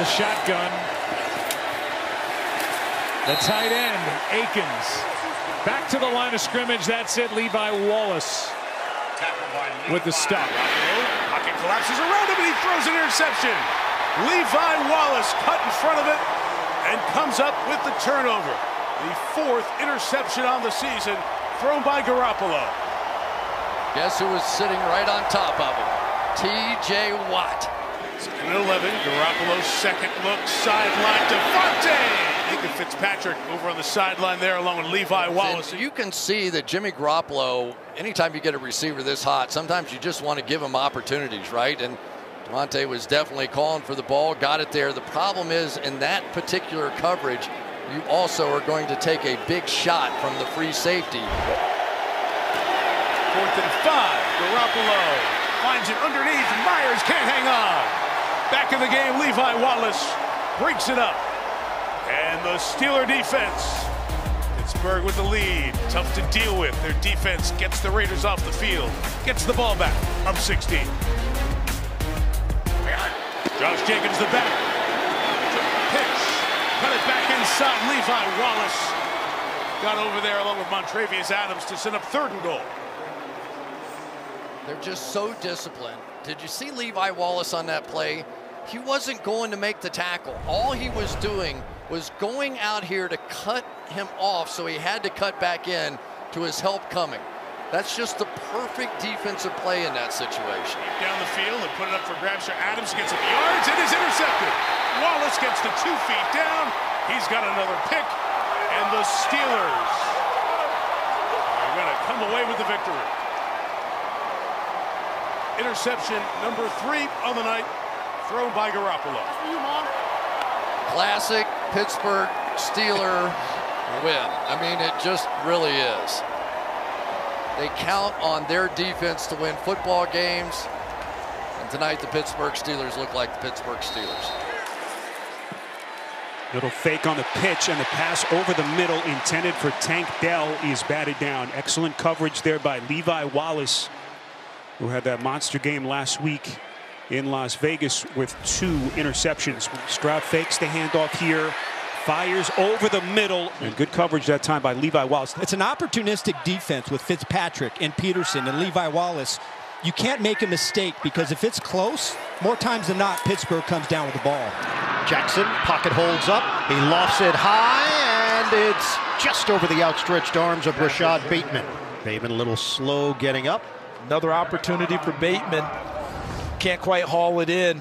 the shotgun. The tight end, Akins. Back to the line of scrimmage. That's it. Levi Wallace with the stop. Pocket collapses around him and he throws an interception. Levi Wallace cut in front of it and comes up with the turnover. The fourth interception on the season thrown by Garoppolo. Guess who was sitting right on top of him? T.J. Watt. Second and 11. Garoppolo's second look sideline. Davante. Minkah Fitzpatrick over on the sideline there along with Levi Wallace. And you can see that Jimmy Garoppolo, anytime you get a receiver this hot, sometimes you just want to give him opportunities, right? And Davante was definitely calling for the ball, got it there. The problem is in that particular coverage, you also are going to take a big shot from the free safety. Fourth and five. Garoppolo finds it underneath. Meyers can't hang on. Back in the game, Levi Wallace breaks it up. And the Steeler defense. Pittsburgh with the lead. Tough to deal with. Their defense gets the Raiders off the field. Gets the ball back. Up 16. Josh Jacobs the back. Pitch. Cut it back inside. Levi Wallace got over there along with Montravius Adams to set up third and goal. They're just so disciplined. Did you see Levi Wallace on that play? He wasn't going to make the tackle. All he was doing was going out here to cut him off, so he had to cut back in to his help coming. That's just the perfect defensive play in that situation. Down the field and put it up for grabs. Adams gets it yards and is intercepted. Wallace gets the two feet down. He's got another pick. And the Steelers are going to come away with the victory. Interception number three on the night, thrown by Garoppolo. Classic Pittsburgh Steeler win. I mean, it just really is. They count on their defense to win football games. And tonight, the Pittsburgh Steelers look like the Pittsburgh Steelers. Little fake on the pitch and the pass over the middle intended for Tank Dell is batted down. Excellent coverage there by Levi Wallace, who had that monster game last week in Las Vegas with two interceptions. Stroud fakes the handoff here, fires over the middle, and good coverage that time by Levi Wallace. It's an opportunistic defense with Fitzpatrick and Peterson and Levi Wallace. You can't make a mistake because if it's close, more times than not, Pittsburgh comes down with the ball. Jackson, pocket holds up. He lofts it high, and it's just over the outstretched arms of Rashod Bateman. Bateman a little slow getting up. Another opportunity for Bateman. Can't quite haul it in.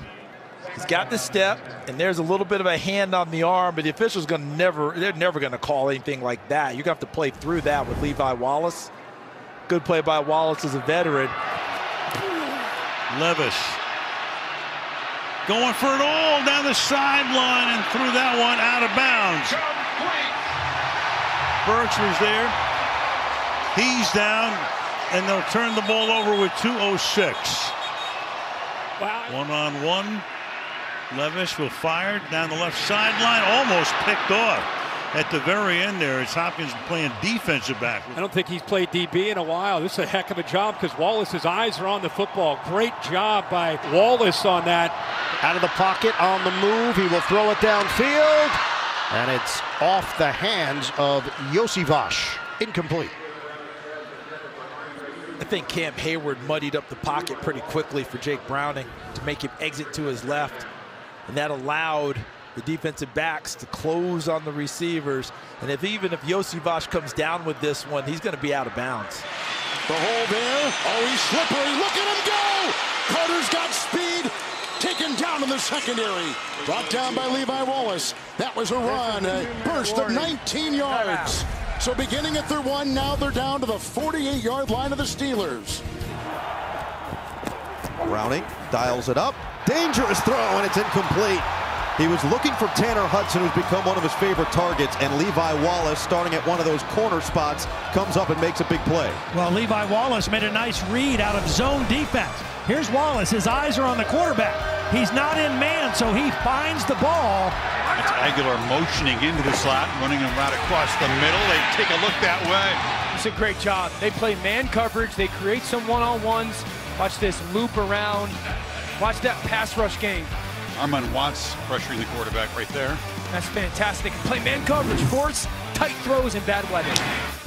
He's got the step, and there's a little bit of a hand on the arm, but the official's going to never, they're never going to call anything like that. You're going to have to play through that with Levi Wallace. Good play by Wallace as a veteran. Levis going for it all down the sideline and threw that one out of bounds. Burks was there. He's down, and they'll turn the ball over with 2.06. Wow. One on one. Levis will fire down the left sideline, almost picked off. At the very end there, it's Hopkins playing defensive back. I don't think he's played DB in a while. This is a heck of a job because Wallace's eyes are on the football. Great job by Wallace on that. Out of the pocket, on the move. He will throw it downfield. And it's off the hands of Iosivas. Incomplete. I think Cam Heyward muddied up the pocket pretty quickly for Jake Browning to make him exit to his left. And that allowed the defensive backs to close on the receivers. And if even if Iosivas comes down with this one, he's going to be out of bounds. The hole there. Oh, he's slippery. Look at him go! Carter's got speed. Taken down in the secondary. Brought down by Levi Wallace. That was a run. A burst of 19 yards. So beginning at their one, now they're down to the 48-yard line of the Steelers. Browning dials it up. Dangerous throw, and it's incomplete. He was looking for Tanner Hudson, who's become one of his favorite targets, and Levi Wallace, starting at one of those corner spots, comes up and makes a big play. Well, Levi Wallace made a nice read out of zone defense. Here's Wallace. His eyes are on the quarterback. He's not in man, so he finds the ball. It's Aguilar motioning into the slot, running him right across the middle. They take a look that way. It's a great job. They play man coverage. They create some one-on-ones. Watch this loop around. Watch that pass rush game. Armon Watts pressuring the quarterback right there. That's fantastic. Play man coverage, force tight throws in bad weather.